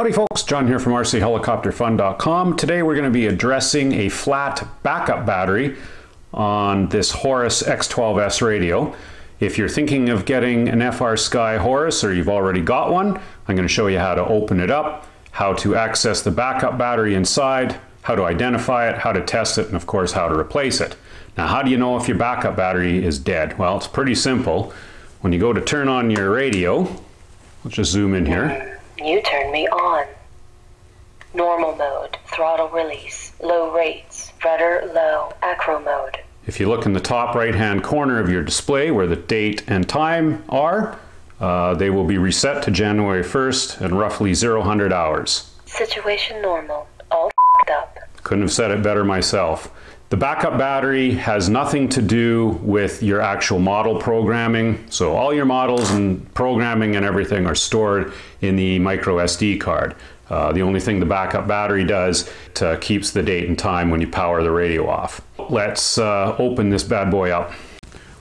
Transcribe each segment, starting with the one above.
Howdy folks, John here from rchelicopterfun.com. Today we're going to be addressing a flat backup battery on this Horus X12S radio. If you're thinking of getting an FrSky Horus or you've already got one, I'm going to show you how to open it up, how to access the backup battery inside, how to identify it, how to test it, and of course how to replace it. Now how do you know if your backup battery is dead? Well, it's pretty simple. When you go to turn on your radio, let's just zoom in here. You turn me on. Normal mode, throttle release, low rates, rudder low, acro mode. If you look in the top right hand corner of your display where the date and time are, uh, they will be reset to January 1st and roughly 0 hours. Situation normal, all up. Couldn't have said it better myself. The backup battery has nothing to do with your actual model programming. So all your models and programming and everything are stored in the micro SD card. Uh, the only thing the backup battery does to keeps the date and time when you power the radio off. Let's uh, open this bad boy up.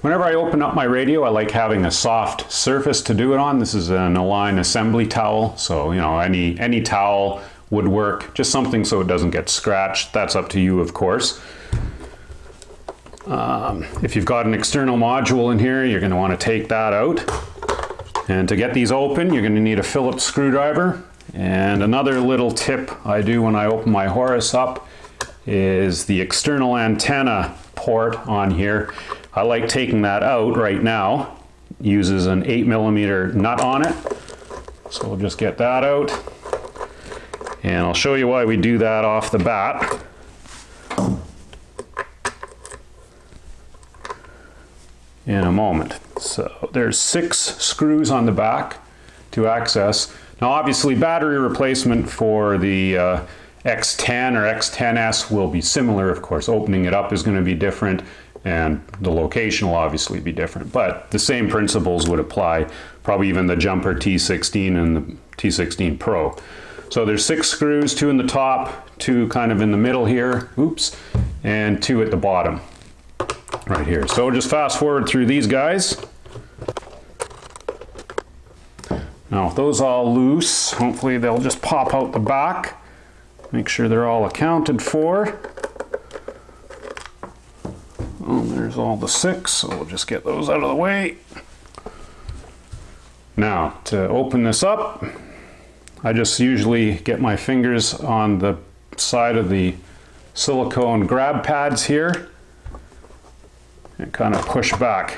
Whenever I open up my radio, I like having a soft surface to do it on. This is an Align assembly towel, so you know any any towel would work. Just something so it doesn't get scratched. That's up to you, of course. Um, if you've got an external module in here, you're going to want to take that out. And to get these open, you're going to need a Phillips screwdriver. And another little tip I do when I open my Horus up is the external antenna port on here. I like taking that out right now. Uses an 8 millimeter nut on it. So we'll just get that out. And I'll show you why we do that off the bat. in a moment. So there's six screws on the back to access. Now obviously battery replacement for the uh, X10 or X10S will be similar of course. Opening it up is going to be different and the location will obviously be different. But the same principles would apply, probably even the Jumper T16 and the T16 Pro. So there's six screws, two in the top, two kind of in the middle here, oops, and two at the bottom right here. So just fast forward through these guys. Now with those all loose, hopefully they'll just pop out the back. Make sure they're all accounted for. Oh, there's all the six, so we'll just get those out of the way. Now, to open this up, I just usually get my fingers on the side of the silicone grab pads here and kind of push back.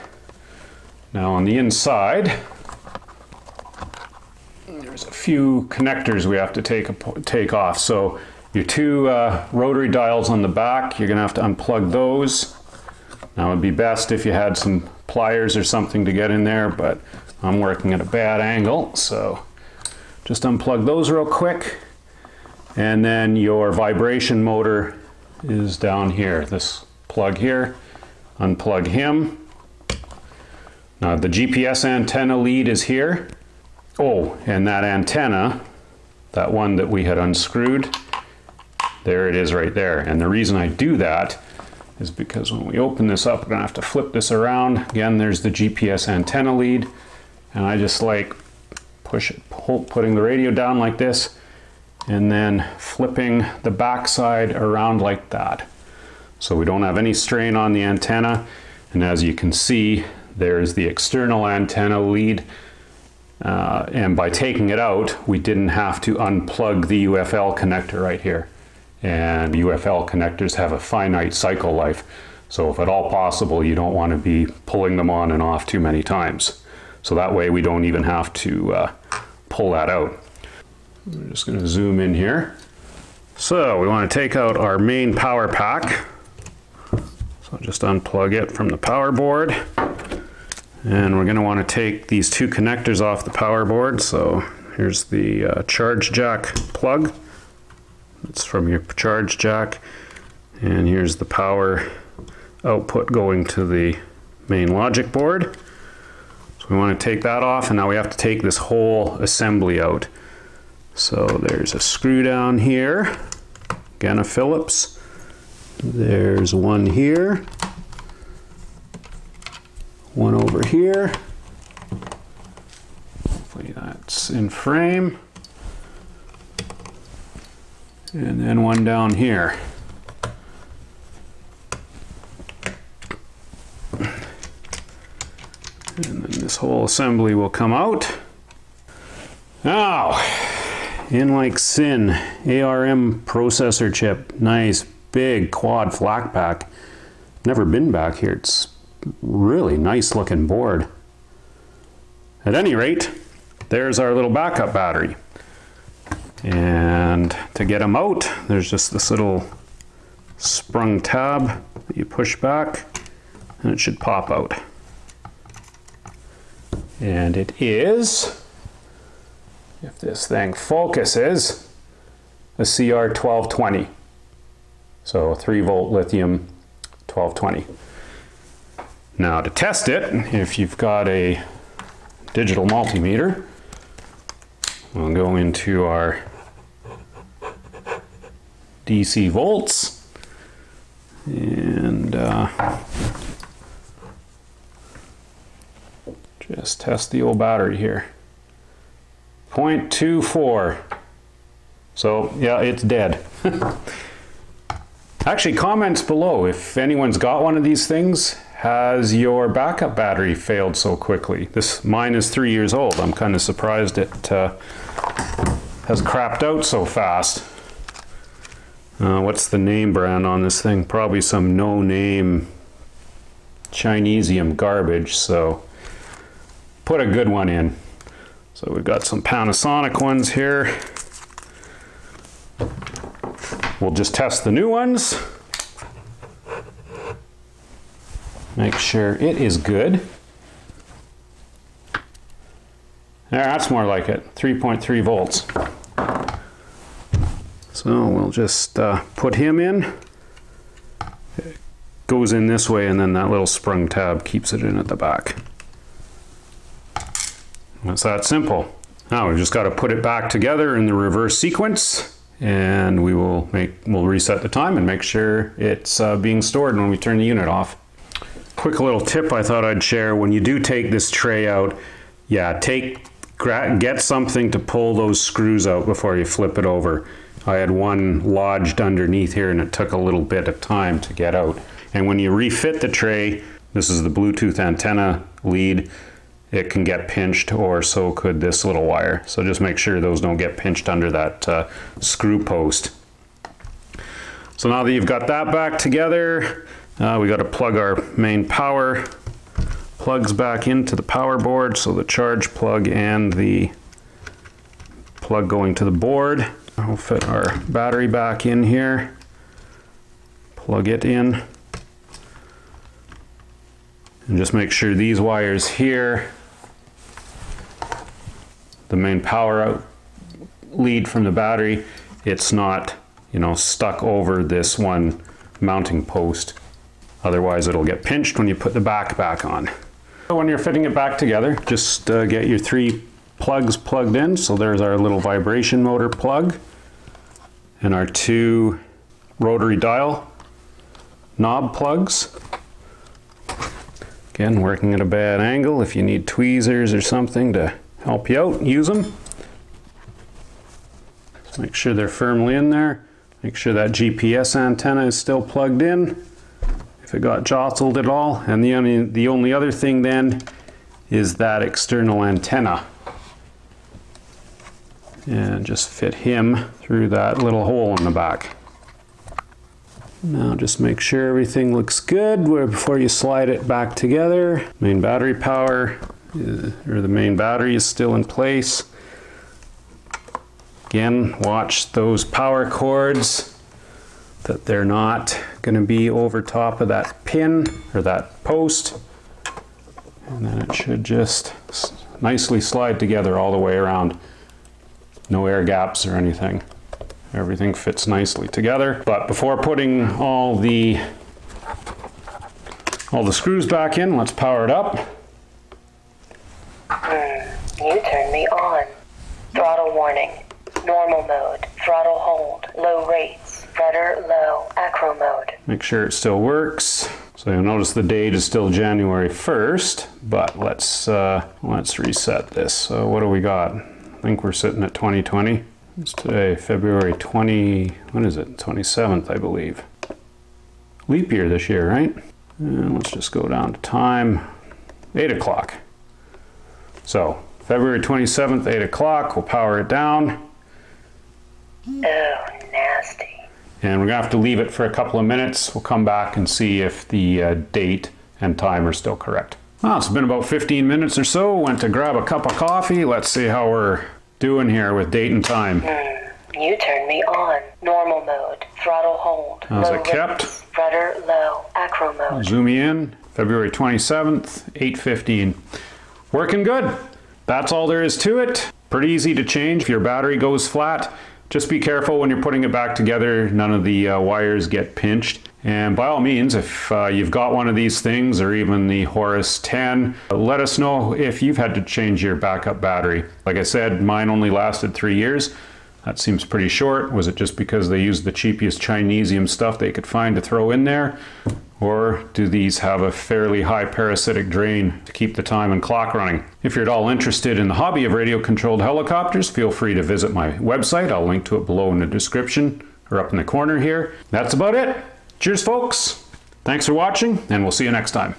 Now on the inside, there's a few connectors we have to take, take off. So your two uh, rotary dials on the back, you're gonna have to unplug those. Now it'd be best if you had some pliers or something to get in there, but I'm working at a bad angle, so just unplug those real quick. And then your vibration motor is down here, this plug here unplug him. Now the GPS antenna lead is here. Oh, and that antenna, that one that we had unscrewed, there it is right there. And the reason I do that is because when we open this up, we're gonna have to flip this around. Again, there's the GPS antenna lead. And I just like push it, pull, putting the radio down like this, and then flipping the backside around like that. So we don't have any strain on the antenna. And as you can see, there's the external antenna lead. Uh, and by taking it out, we didn't have to unplug the UFL connector right here. And UFL connectors have a finite cycle life. So if at all possible, you don't want to be pulling them on and off too many times. So that way we don't even have to uh, pull that out. I'm just going to zoom in here. So we want to take out our main power pack. So just unplug it from the power board. And we're going to want to take these two connectors off the power board. So here's the uh, charge jack plug. It's from your charge jack. And here's the power output going to the main logic board. We want to take that off and now we have to take this whole assembly out. So there's a screw down here, again a Phillips. There's one here, one over here. Hopefully that's in frame. And then one down here. This whole assembly will come out. Now, in like sin, ARM processor chip, nice big quad flat pack. Never been back here. It's really nice looking board. At any rate, there's our little backup battery. And to get them out, there's just this little sprung tab that you push back and it should pop out. And it is, if this thing focuses, a CR1220. So 3 volt lithium 1220. Now to test it, if you've got a digital multimeter, we'll go into our DC volts and uh, just test the old battery here. 0.24. So yeah, it's dead. Actually, comments below if anyone's got one of these things. Has your backup battery failed so quickly? This mine is three years old. I'm kind of surprised it uh, has crapped out so fast. Uh, what's the name brand on this thing? Probably some no-name Chinesium garbage. So put a good one in. So we've got some Panasonic ones here. We'll just test the new ones. Make sure it is good. There, that's more like it, 3.3 volts. So we'll just uh, put him in. It goes in this way and then that little sprung tab keeps it in at the back. It's that simple. Now we've just got to put it back together in the reverse sequence and we will make we'll reset the time and make sure it's uh, being stored when we turn the unit off. Quick little tip I thought I'd share when you do take this tray out, yeah, take get something to pull those screws out before you flip it over. I had one lodged underneath here and it took a little bit of time to get out. And when you refit the tray, this is the Bluetooth antenna lead, it can get pinched or so could this little wire. So just make sure those don't get pinched under that uh, screw post. So now that you've got that back together, uh, we got to plug our main power plugs back into the power board. So the charge plug and the plug going to the board. I'll fit our battery back in here, plug it in, and just make sure these wires here the main power out lead from the battery, it's not, you know, stuck over this one mounting post. Otherwise it'll get pinched when you put the back back on. So when you're fitting it back together, just uh, get your three plugs plugged in. So there's our little vibration motor plug and our two rotary dial knob plugs. Again, working at a bad angle. If you need tweezers or something to help you out. Use them. Make sure they're firmly in there. Make sure that GPS antenna is still plugged in. If it got jostled at all. And the only, the only other thing then is that external antenna. And just fit him through that little hole in the back. Now just make sure everything looks good before you slide it back together. Main battery power, Uh, or the main battery is still in place. Again, watch those power cords that they're not going to be over top of that pin or that post. And then it should just nicely slide together all the way around. No air gaps or anything. Everything fits nicely together. But before putting all the all the screws back in, let's power it up. You turn me on. Throttle warning. Normal mode. Throttle hold. Low rates. Rudder low. Acro mode. Make sure it still works. So you'll notice the date is still January 1st, but let's uh, let's reset this. So what do we got? I think we're sitting at 2020. It's today, February 20, what is it? 27th, I believe. Leap year this year, right? And let's just go down to time. 8 o'clock. So, February 27th, 8 o'clock. We'll power it down. Oh, nasty. And we're going to have to leave it for a couple of minutes. We'll come back and see if the uh, date and time are still correct. Well, it's been about 15 minutes or so. Went to grab a cup of coffee. Let's see how we're doing here with date and time. You turned me on. Normal mode. Throttle hold. How's low it kept? Rudder low. Acro mode. Zoom in. February 27th, 8:15. Working good. That's all there is to it. Pretty easy to change if your battery goes flat. Just be careful when you're putting it back together. None of the uh, wires get pinched. And by all means, if uh, you've got one of these things or even the Horus 10, let us know if you've had to change your backup battery. Like I said, mine only lasted three years. That seems pretty short. Was it just because they used the cheapest Chinesium stuff they could find to throw in there? Or do these have a fairly high parasitic drain to keep the time and clock running? If you're at all interested in the hobby of radio controlled helicopters, feel free to visit my website. I'll link to it below in the description or up in the corner here. That's about it. Cheers, folks. Thanks for watching, and we'll see you next time.